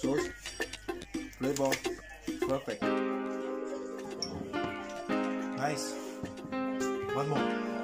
Sauce, flavor. Perfect. Nice. One more.